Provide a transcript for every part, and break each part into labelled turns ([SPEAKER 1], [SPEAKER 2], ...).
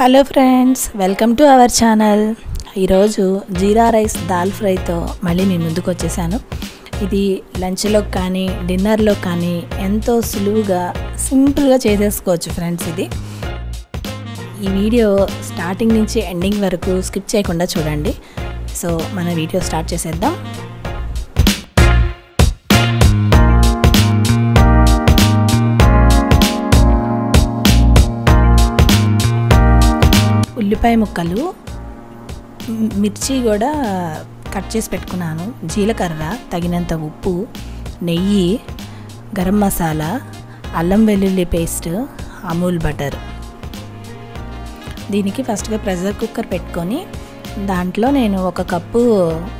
[SPEAKER 1] Hello friends welcome to our channel ఈరోజు jeera rice dal ఫ్రైతో మళ్ళీ మీ ముందుకు వచ్చేసాను. ఇది లంచ్లో కానీ డిన్నర్లో కానీ ఎంతో సులువుగా సింపుల్గా చేసేసుకోవచ్చు ఫ్రెండ్స్ ఇది. ఈ వీడియో స్టార్టింగ్ నుంచి ఎండింగ్ వరకు స్కిప్ చేయకుండా చూడండి. సో మన వీడియో స్టార్ట్ చేసేద్దాం. ఉల్లిపాయ ముక్కలు మిర్చి కూడా కట్ చేసి పెట్టుకున్నాను. జీలకర్ర తగినంత ఉప్పు నెయ్యి గరం మసాలా అల్లం వెల్లుల్లి పేస్ట్ అమూల్ బటర్. దీనికి ఫస్ట్గా ప్రెషర్ కుక్కర్ పెట్టుకొని దాంట్లో నేను ఒక కప్పు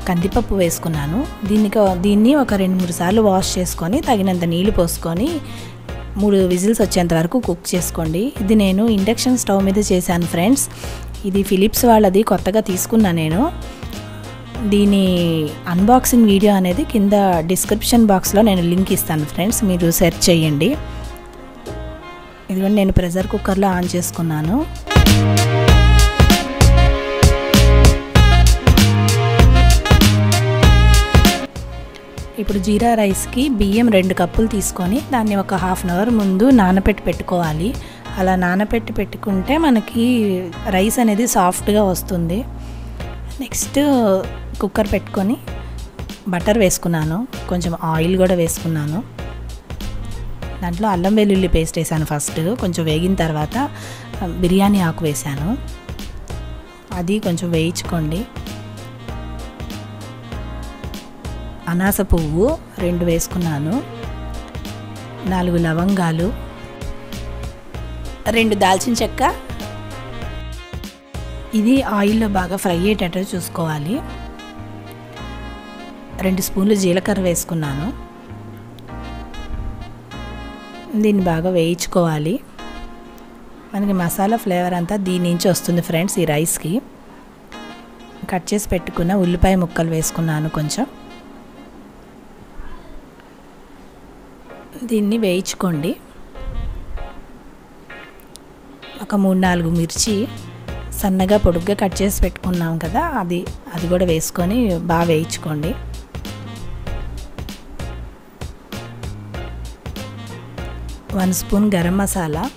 [SPEAKER 1] కందిపప్పు వేసుకున్నాను. దీనికి దీన్ని ఒక రెండు మూడు సార్లు వాష్ చేసుకొని తగినంత నీళ్ళు పోసుకొని మూడు విజిల్స్ వచ్చేంత వరకు కుక్ చేసుకోండి. ఇది నేను ఇండక్షన్ స్టవ్ మీద చేశాను ఫ్రెండ్స్. ఇది ఫిలిప్స్ వాళ్ళది కొత్తగా తీసుకున్నా నేను. దీని అన్బాక్సింగ్ వీడియో అనేది కింద డిస్క్రిప్షన్ బాక్స్లో నేను లింక్ ఇస్తాను ఫ్రెండ్స్. మీరు సెర్చ్ చేయండి. ఇదిగోండి నేను ప్రెషర్ కుక్కర్లో ఆన్ చేసుకున్నాను. ఇప్పుడు జీరా రైస్కి బియ్యం రెండు కప్పులు తీసుకొని దాన్ని ఒక హాఫ్ అన్ అవర్ ముందు నానపెట్టి పెట్టుకోవాలి. అలా నానపెట్టి పెట్టుకుంటే మనకి రైస్ అనేది సాఫ్ట్గా వస్తుంది. నెక్స్ట్ కుక్కర్ పెట్టుకొని బటర్ వేసుకున్నాను. కొంచెం ఆయిల్ కూడా వేసుకున్నాను. దాంట్లో అల్లం వెల్లుల్లి పేస్ట్ వేసాను ఫస్ట్. కొంచెం వేగిన తర్వాత బిర్యానీ ఆకు వేసాను. అది కొంచెం వేయించుకోండి. అనాస పువ్వు రెండు వేసుకున్నాను. నాలుగు లవంగాలు. రెండు దాల్చిన చెక్క. ఇది ఆయిల్లో బాగా ఫ్రై అయ్యేటట్టు చూసుకోవాలి. రెండు స్పూన్లు జీలకర్ర వేసుకున్నాను. దీన్ని బాగా వేయించుకోవాలి. మనకి మసాలా ఫ్లేవర్ అంతా దీని నుంచి వస్తుంది ఫ్రెండ్స్ ఈ రైస్కి. కట్ చేసి పెట్టుకున్న ఉల్లిపాయ ముక్కలు వేసుకున్నాను కొంచెం. దీన్ని వేయించుకోండి. ఒక మూడు నాలుగు మిర్చి సన్నగా పొడుగ్గా కట్ చేసి పెట్టుకున్నాం కదా అది అది కూడా వేసుకొని బాగా వేయించుకోండి. వన్ స్పూన్ గరం మసాలా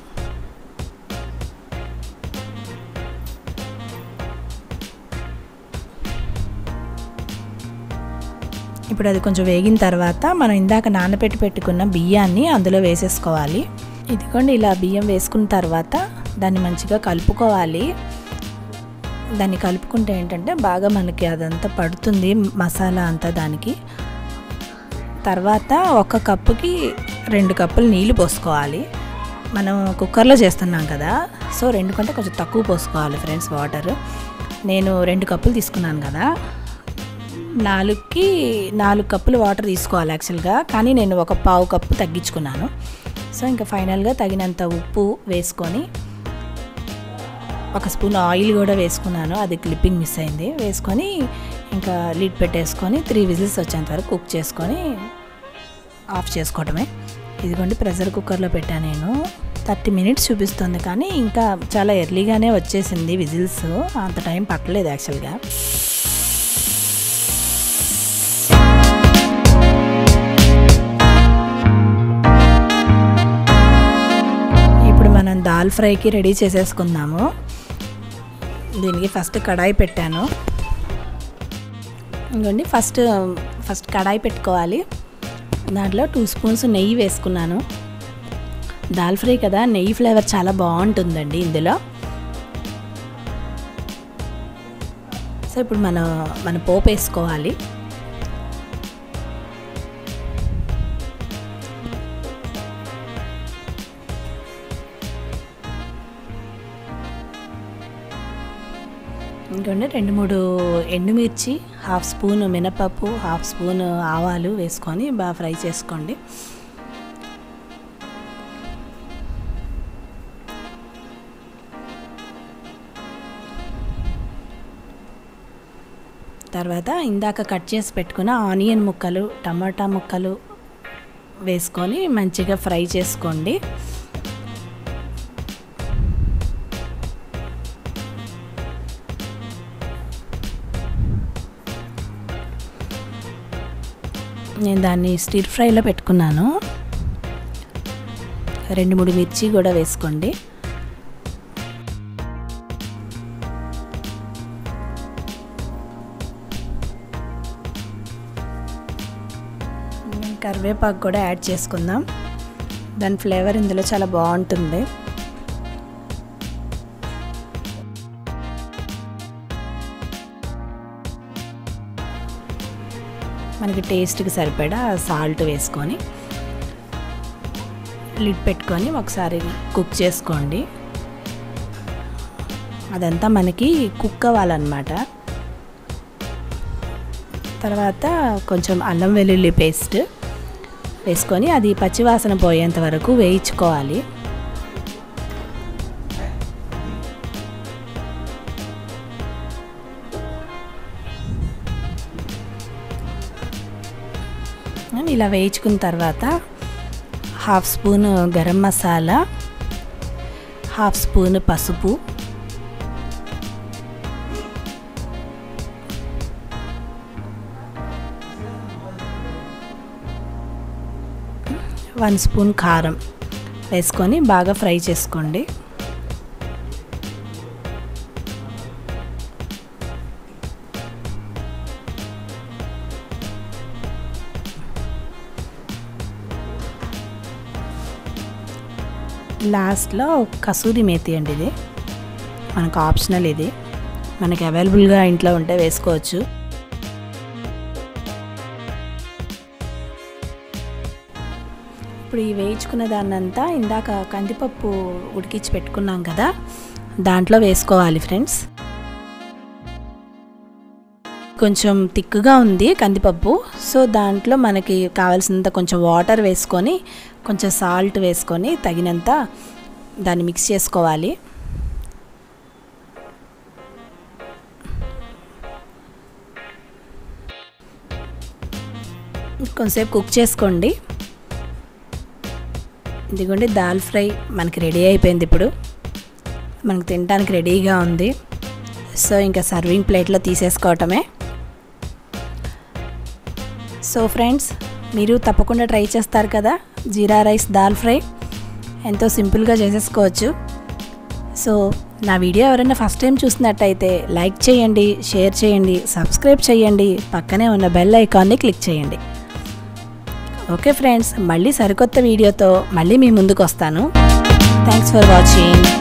[SPEAKER 1] ఇప్పుడు అది కొంచెం వేగిన తర్వాత మనం ఇందాక నానబెట్టి పెట్టుకున్న బియ్యాన్ని అందులో వేసేసుకోవాలి. ఇదిగోండి ఇలా బియ్యం వేసుకున్న తర్వాత దాన్ని మంచిగా కలుపుకోవాలి. దాన్ని కలుపుకుంటే ఏంటంటే బాగా మనకి అదంతా పడుతుంది మసాలా అంతా దానికి. తర్వాత ఒక కప్పుకి రెండు కప్పులు నీళ్ళు పోసుకోవాలి. మనం కుక్కర్లో చేస్తున్నాం కదా సో రెండు కంటే కొంచెం తక్కువ పోసుకోవాలి ఫ్రెండ్స్ వాటర్. నేను రెండు కప్పులు తీసుకున్నాను కదా నాలుగుకి నాలుగు కప్పులు వాటర్ తీసుకోవాలి యాక్చువల్గా కానీ నేను ఒక పావు కప్పు తగ్గించుకున్నాను. సో ఇంకా ఫైనల్గా తగినంత ఉప్పు వేసుకొని ఒక స్పూన్ ఆయిల్ కూడా వేసుకున్నాను. అది క్లిప్పింగ్ మిస్ అయింది. వేసుకొని ఇంకా లిడ్ పెట్టేసుకొని త్రీ విజిల్స్ వచ్చేంత వరకు కుక్ చేసుకొని ఆఫ్ చేసుకోవటమే. ఇదిగోండి ప్రెషర్ కుక్కర్లో పెట్టాను నేను. థర్టీ మినిట్స్ చూపిస్తుంది కానీ ఇంకా చాలా ఎర్లీగానే వచ్చేసింది విజిల్స్. అంత టైం పట్టలేదు యాక్చువల్గా. దాల్ ఫ్రైకి రెడీ చేసేసుకుందాము. దీనికి ఫస్ట్ కడాయి పెట్టాను. ఇంకోండి ఫస్ట్ ఫస్ట్ కడాయి పెట్టుకోవాలి. దాంట్లో టూ స్పూన్స్ నెయ్యి వేసుకున్నాను. దాల్ ఫ్రై కదా నెయ్యి ఫ్లేవర్ చాలా బాగుంటుందండి ఇందులో. సో ఇప్పుడు మనం మన పోపు వేసుకోవాలి. ఇంకోండి రెండు మూడు ఎండుమిర్చి హాఫ్ స్పూన్ మినపప్పు హాఫ్ స్పూన్ ఆవాలు వేసుకొని బాగా ఫ్రై చేసుకోండి. తర్వాత ఇందాక కట్ చేసి పెట్టుకున్న ఆనియన్ ముక్కలు టమాటా ముక్కలు వేసుకొని మంచిగా ఫ్రై చేసుకోండి. నేను దాన్ని స్టిర్ ఫ్రైలో పెట్టుకున్నాను. రెండు మూడు మిర్చి కూడా వేసుకోండి. కరివేపాకు కూడా యాడ్ చేసుకుందాం. దాని ఫ్లేవర్ ఇందులో చాలా బాగుంటుంది. మనకి టేస్ట్కి సరిపడా సాల్ట్ వేసుకొని లిడ్ పెట్టుకొని ఒకసారి కుక్ చేసుకోండి. అదంతా మనకి కుక్ అవ్వాలన్నమాట. తర్వాత కొంచెం అల్లం వెల్లుల్లి పేస్ట్ వేసుకొని అది పచ్చివాసన పోయేంత వరకు వేయించుకోవాలి. ఇలా వేయించుకున్న తర్వాత half spoon garam masala half spoon పసుపు వన్ స్పూన్ కారం వేసుకొని బాగా ఫ్రై చేసుకోండి. లాస్ట్లో కసూరి మేతి అండి ఇది. మనకు ఆప్షనల్ ఇది. మనకి అవైలబుల్గా ఇంట్లో ఉంటే వేసుకోవచ్చు. ఇప్పుడు ఈ వేయించుకున్న దాన్నంతా ఇందాక కందిపప్పు ఉడికించి పెట్టుకున్నాం కదా దాంట్లో వేసుకోవాలి ఫ్రెండ్స్. కొంచెం తిక్కుగా ఉంది కందిపప్పు. సో దాంట్లో మనకి కావాల్సినంత కొంచెం వాటర్ వేసుకొని కొంచెం సాల్ట్ వేసుకొని తగినంత దాన్ని మిక్స్ చేసుకోవాలి. కొంచెంసేపు కుక్ చేసుకోండి. ఇదిగోండి దాల్ ఫ్రై మనకి రెడీ అయిపోయింది ఇప్పుడు. మనకు తినడానికి రెడీగా ఉంది. సో ఇంకా సర్వింగ్ ప్లేట్లో తీసేసుకోవటమే. సో ఫ్రెండ్స్ మీరు తప్పకుండా ట్రై చేస్తారు కదా? Jeera rice dal fry. ఎంతో సింపుల్గా చేసేసుకోవచ్చు. సో నా వీడియో ఎవరైనా ఫస్ట్ టైం చూసినట్టయితే లైక్ చేయండి షేర్ చేయండి సబ్స్క్రైబ్ చేయండి పక్కనే ఉన్న బెల్ ఐకాన్ని క్లిక్ చేయండి. ఓకే ఫ్రెండ్స్ మళ్ళీ సరికొత్త వీడియోతో మళ్ళీ మీ ముందుకు వస్తాను. Thanks for watching.